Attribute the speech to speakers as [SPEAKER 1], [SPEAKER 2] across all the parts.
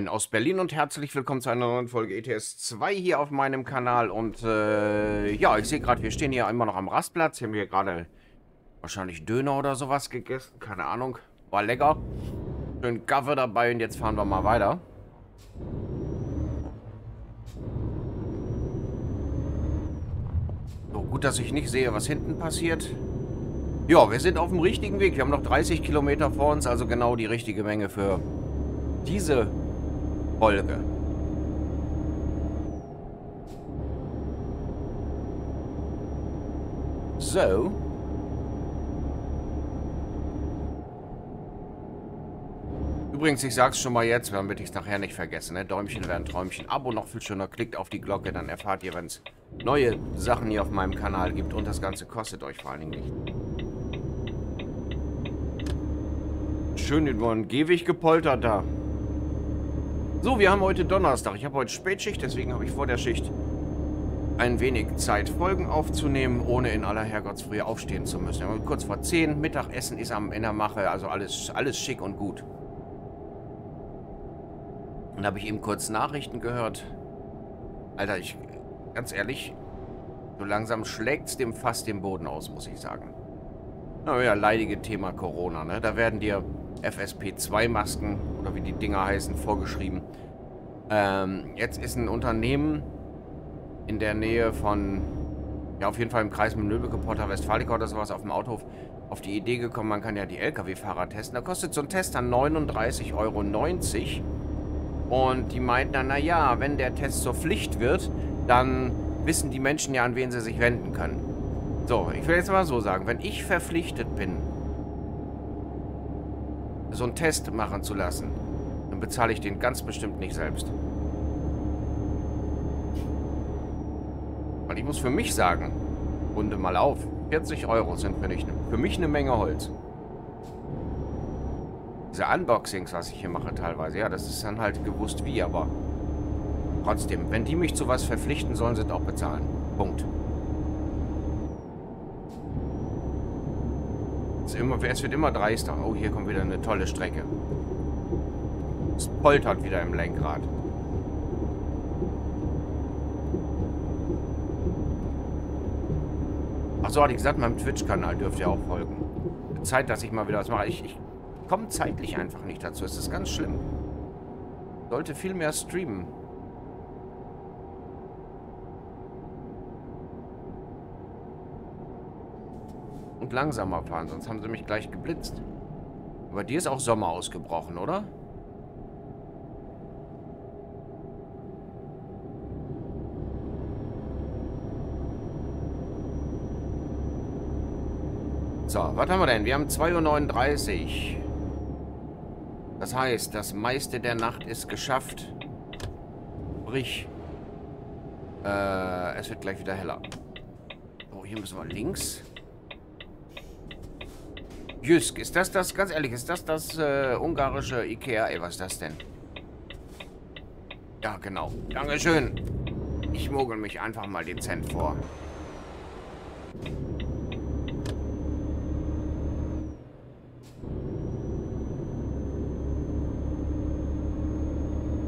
[SPEAKER 1] Moin aus Berlin und herzlich willkommen zu einer neuen Folge ETS 2 hier auf meinem Kanal. Und äh, ja, ich sehe gerade, wir stehen hier immer noch am Rastplatz. Hier haben wir gerade wahrscheinlich Döner oder sowas gegessen. Keine Ahnung. War lecker. Schön Gaffe dabei und jetzt fahren wir mal weiter. So, gut, dass ich nicht sehe, was hinten passiert. Ja, wir sind auf dem richtigen Weg. Wir haben noch 30 Kilometer vor uns, also genau die richtige Menge für diese Folge. So. Übrigens, ich sag's schon mal jetzt, damit ich es nachher nicht vergesse. Ne? Däumchen werden Träumchen. Abo noch viel schöner. Klickt auf die Glocke, dann erfahrt ihr, wenn es neue Sachen hier auf meinem Kanal gibt. Und das Ganze kostet euch vor allen Dingen nicht. Schön über den Gehweg gepoltert da. So, wir haben heute Donnerstag. Ich habe heute Spätschicht, deswegen habe ich vor der Schicht ein wenig Zeit, Folgen aufzunehmen, ohne in aller Herrgottsfrühe aufstehen zu müssen. Ja, kurz vor 10, Mittagessen ist am der Mache, also alles, alles schick und gut. Und da habe ich eben kurz Nachrichten gehört. Alter, ich, ganz ehrlich, so langsam schlägt es dem fast den Boden aus, muss ich sagen. Na ja, leidige Thema Corona, ne? Da werden dir FSP2-Masken oder wie die Dinger heißen, vorgeschrieben. Ähm, jetzt ist ein Unternehmen in der Nähe von, ja auf jeden Fall im Kreis Menöbeke, Porta Westfalica oder sowas auf dem Autohof auf die Idee gekommen, man kann ja die LKW-Fahrer testen. Da kostet so ein Test dann 39,90 Euro. Und die meinten dann, naja, wenn der Test zur Pflicht wird, dann wissen die Menschen ja, an wen sie sich wenden können. So, ich will jetzt mal so sagen, wenn ich verpflichtet bin, so einen Test machen zu lassen, dann bezahle ich den ganz bestimmt nicht selbst. Weil ich muss für mich sagen, runde mal auf, 40 Euro sind für, nicht, für mich eine Menge Holz. Diese Unboxings, was ich hier mache teilweise, ja, das ist dann halt gewusst wie, aber trotzdem, wenn die mich zu was verpflichten, sollen es auch bezahlen. Punkt. Es, immer, es wird immer dreister. Oh, hier kommt wieder eine tolle Strecke. Es poltert wieder im Lenkrad. Achso, hatte ich gesagt, meinem Twitch-Kanal dürft ihr auch folgen. Zeit, dass ich mal wieder was mache. Ich, ich komme zeitlich einfach nicht dazu. Es ist ganz schlimm. Sollte viel mehr streamen. Und langsamer fahren, sonst haben sie mich gleich geblitzt. Aber dir ist auch Sommer ausgebrochen, oder? So, was haben wir denn? Wir haben 2.39 Uhr. Das heißt, das meiste der Nacht ist geschafft. Sprich, äh, es wird gleich wieder heller. Oh, hier müssen wir links. Jysk, ist das das, ganz ehrlich, ist das das äh, ungarische Ikea? Ey, was ist das denn? Ja, genau. Dankeschön. Ich mogel mich einfach mal dezent vor.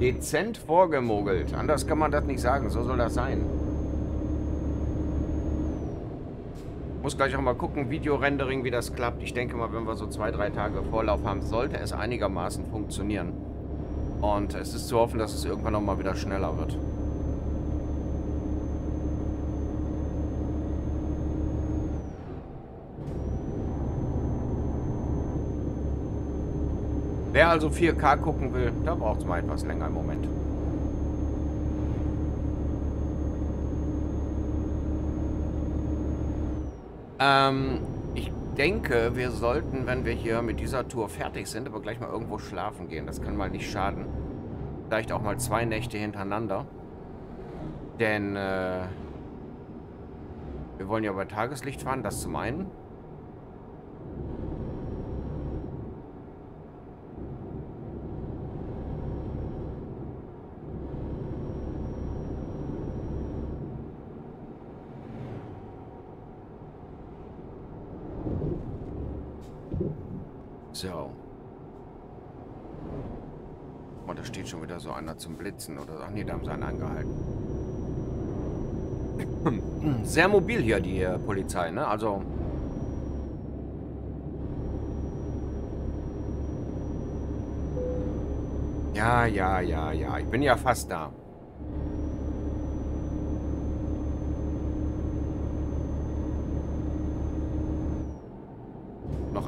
[SPEAKER 1] Dezent vorgemogelt. Anders kann man das nicht sagen. So soll das sein. Muss gleich auch mal gucken, Videorendering, wie das klappt. Ich denke mal, wenn wir so zwei, drei Tage Vorlauf haben, sollte es einigermaßen funktionieren. Und es ist zu hoffen, dass es irgendwann noch mal wieder schneller wird. Wer also 4K gucken will, da braucht es mal etwas länger im Moment. Ähm, ich denke, wir sollten, wenn wir hier mit dieser Tour fertig sind, aber gleich mal irgendwo schlafen gehen. Das kann mal nicht schaden. Vielleicht auch mal zwei Nächte hintereinander. Denn, äh, wollen ja bei Tageslicht fahren, das zum einen. So. Oh, da steht schon wieder so einer zum Blitzen oder Ach nee, da haben sie einen angehalten. Sehr mobil hier, die Polizei, ne? Also... Ja, ja, ja, ja. Ich bin ja fast da.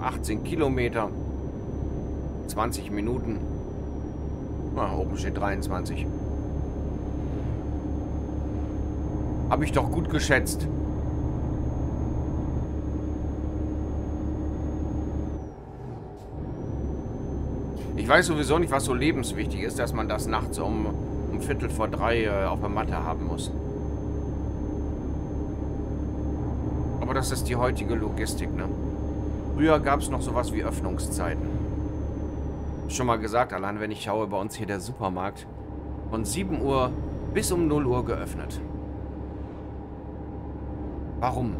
[SPEAKER 1] 18 Kilometer. 20 Minuten. Ah, oben steht 23. Habe ich doch gut geschätzt. Ich weiß sowieso nicht, was so lebenswichtig ist, dass man das nachts um, um Viertel vor drei äh, auf der Matte haben muss. Aber das ist die heutige Logistik, ne? Früher gab es noch sowas wie Öffnungszeiten. Schon mal gesagt, allein wenn ich schaue, bei uns hier der Supermarkt von 7 Uhr bis um 0 Uhr geöffnet. Warum?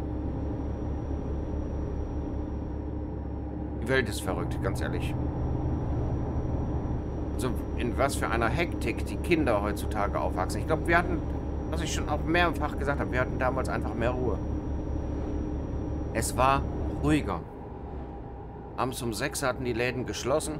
[SPEAKER 1] Die Welt ist verrückt, ganz ehrlich. Also in was für einer Hektik die Kinder heutzutage aufwachsen. Ich glaube, wir hatten, was ich schon auch mehrfach gesagt habe, wir hatten damals einfach mehr Ruhe. Es war ruhiger. Abends um sechs hatten die Läden geschlossen.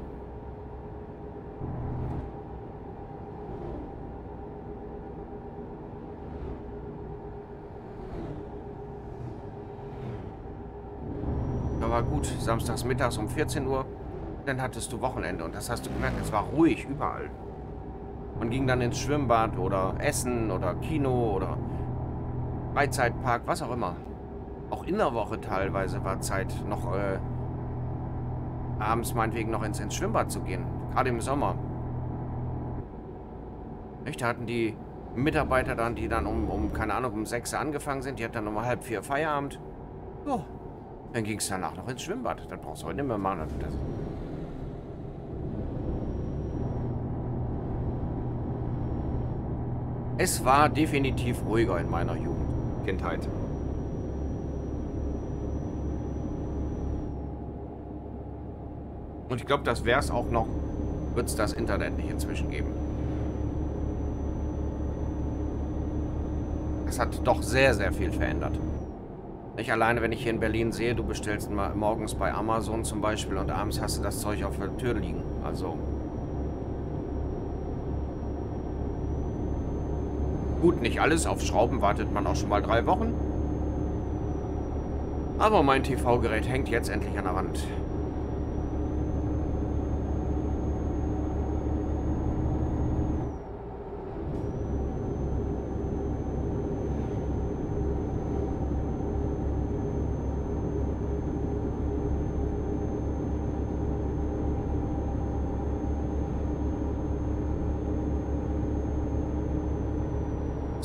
[SPEAKER 1] war gut. Samstags mittags um 14 Uhr. Dann hattest du Wochenende. Und das hast du gemerkt, es war ruhig überall. Man ging dann ins Schwimmbad oder Essen oder Kino oder Freizeitpark, was auch immer. Auch in der Woche teilweise war Zeit, noch äh, abends meinetwegen noch ins, ins Schwimmbad zu gehen. Gerade im Sommer. Nicht? Da hatten die Mitarbeiter dann, die dann um, um keine Ahnung, um 6 Uhr angefangen sind, die hatten dann um halb vier Feierabend. Jo, dann ging es danach noch ins Schwimmbad. Das brauchst du heute nicht mehr machen. Das es war definitiv ruhiger in meiner Jugend, Kindheit. Und ich glaube, das wäre es auch noch, wird es das Internet nicht inzwischen geben. Es hat doch sehr, sehr viel verändert. Nicht alleine, wenn ich hier in Berlin sehe, du bestellst mal morgens bei Amazon zum Beispiel und abends hast du das Zeug auf der Tür liegen. Also. Gut, nicht alles. Auf Schrauben wartet man auch schon mal drei Wochen. Aber mein TV-Gerät hängt jetzt endlich an der Wand.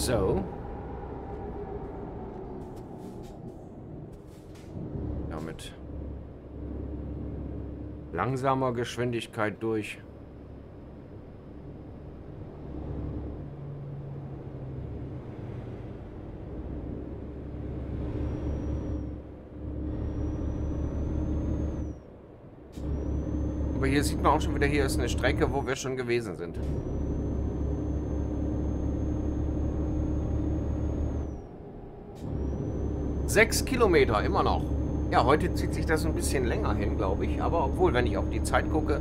[SPEAKER 1] So. Ja, mit langsamer Geschwindigkeit durch. Aber hier sieht man auch schon wieder, hier ist eine Strecke, wo wir schon gewesen sind. Sechs Kilometer, immer noch. Ja, heute zieht sich das ein bisschen länger hin, glaube ich. Aber obwohl, wenn ich auf die Zeit gucke,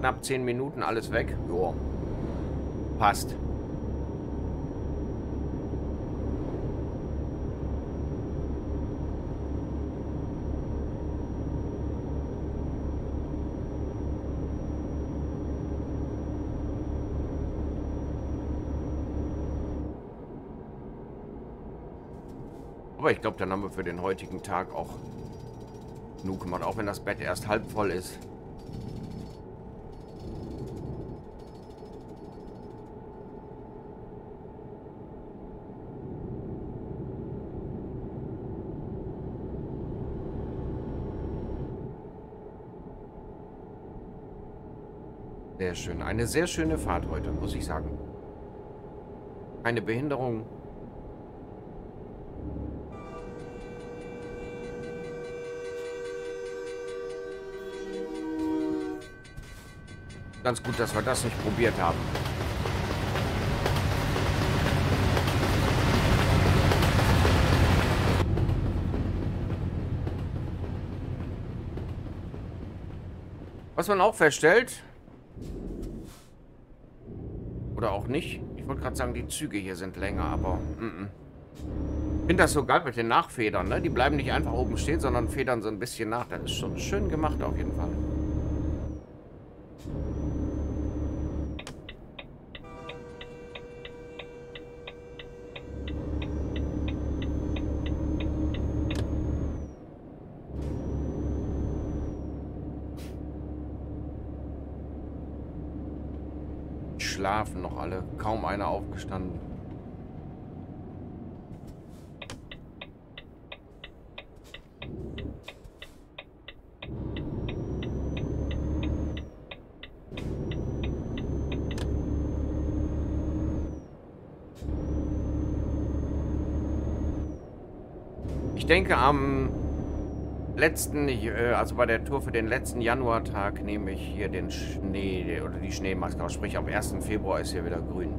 [SPEAKER 1] knapp zehn Minuten, alles weg. Joa. Passt. Aber ich glaube, dann haben wir für den heutigen Tag auch genug gemacht, auch wenn das Bett erst halb voll ist. Sehr schön. Eine sehr schöne Fahrt heute, muss ich sagen. Keine Behinderung, Ganz gut, dass wir das nicht probiert haben. Was man auch feststellt, oder auch nicht, ich wollte gerade sagen, die Züge hier sind länger, aber -mm. ich finde das so geil mit den Nachfedern, ne? Die bleiben nicht einfach oben stehen, sondern federn so ein bisschen nach. Das ist schon schön gemacht auf jeden Fall. Schlafen noch alle. Kaum einer aufgestanden. Ich denke, am letzten, äh, also bei der Tour für den letzten Januartag nehme ich hier den Schnee oder die Schneemaske aus. Sprich, am 1. Februar ist hier wieder grün.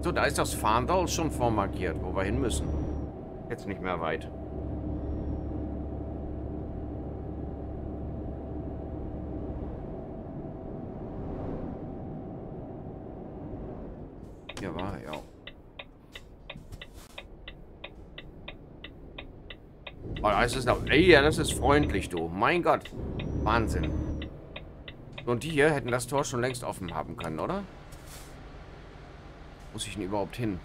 [SPEAKER 1] So, da ist das Fahndal schon vormarkiert, wo wir hin müssen. Jetzt nicht mehr weit. Hier war er, ja. Oh, das ist ey, ja, das ist freundlich, du. Mein Gott. Wahnsinn. Und die hier hätten das Tor schon längst offen haben können, oder? Muss ich denn überhaupt hin?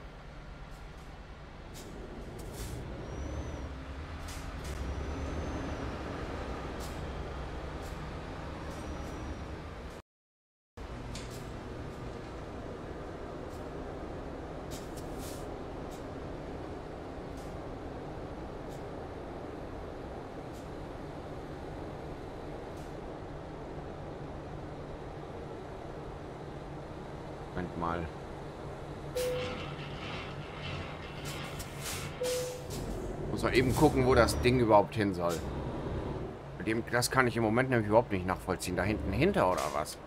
[SPEAKER 1] Mal. Muss mal eben gucken, wo das Ding überhaupt hin soll. Dem, das kann ich im Moment nämlich überhaupt nicht nachvollziehen. Da hinten hinter oder was?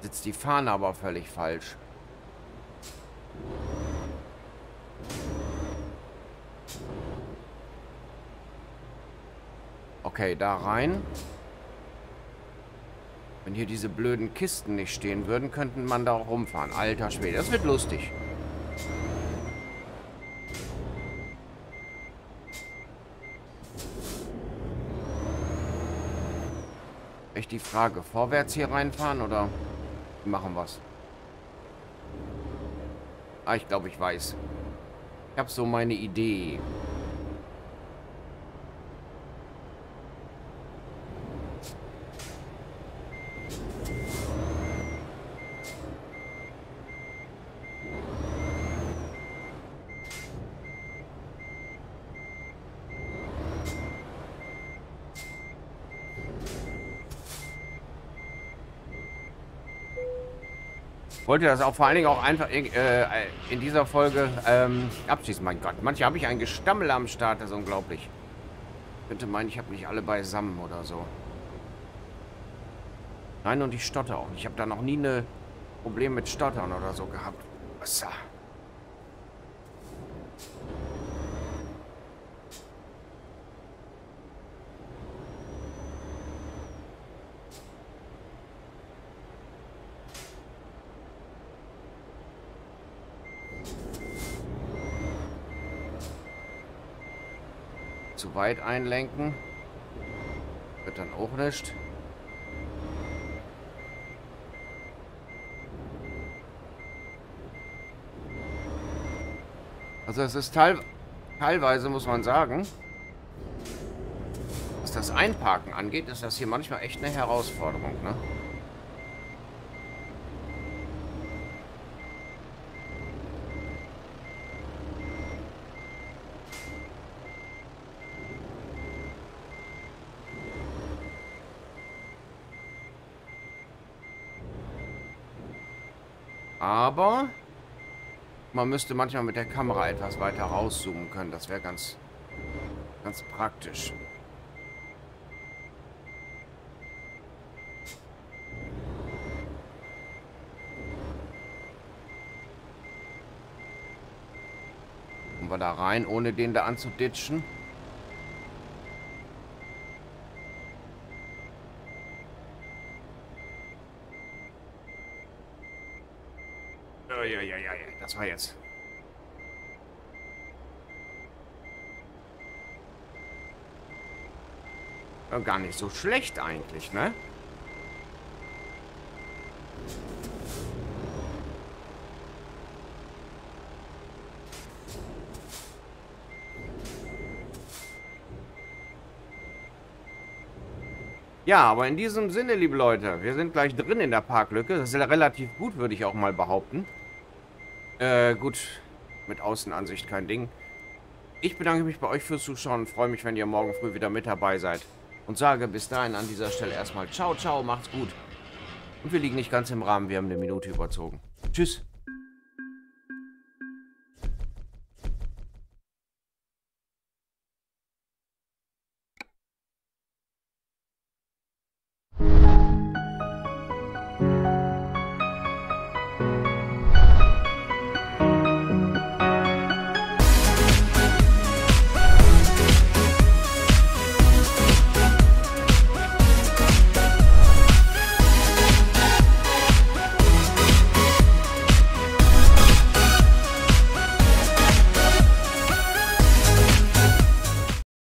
[SPEAKER 1] Sitzt die Fahne aber völlig falsch. Okay, da rein. Wenn hier diese blöden Kisten nicht stehen würden, könnten man da auch rumfahren. Alter Schwede, das wird lustig. Echt die Frage, vorwärts hier reinfahren oder machen was? Ah, ich glaube, ich weiß. Ich habe so meine Idee. Wollte das auch vor allen Dingen auch einfach äh, in dieser Folge ähm, abschließen. Mein Gott, manche habe ich ein Gestammel am Start, das ist unglaublich. Ich könnte meinen, ich habe nicht alle beisammen oder so. Nein, und ich stotter auch. Ich habe da noch nie ein Problem mit Stottern oder so gehabt. Was? Zu weit einlenken. Wird dann auch nicht. Also es ist teil teilweise, muss man sagen, was das Einparken angeht, ist das hier manchmal echt eine Herausforderung. Ne? Aber man müsste manchmal mit der Kamera etwas weiter rauszoomen können. Das wäre ganz, ganz praktisch. Kommen wir da rein, ohne den da anzuditschen? Ja, ja, das war jetzt. Ja, gar nicht so schlecht eigentlich, ne? Ja, aber in diesem Sinne, liebe Leute, wir sind gleich drin in der Parklücke. Das ist ja relativ gut, würde ich auch mal behaupten. Äh, gut, mit Außenansicht kein Ding. Ich bedanke mich bei euch fürs Zuschauen und freue mich, wenn ihr morgen früh wieder mit dabei seid. Und sage bis dahin an dieser Stelle erstmal Ciao, ciao, macht's gut. Und wir liegen nicht ganz im Rahmen, wir haben eine Minute überzogen. Tschüss.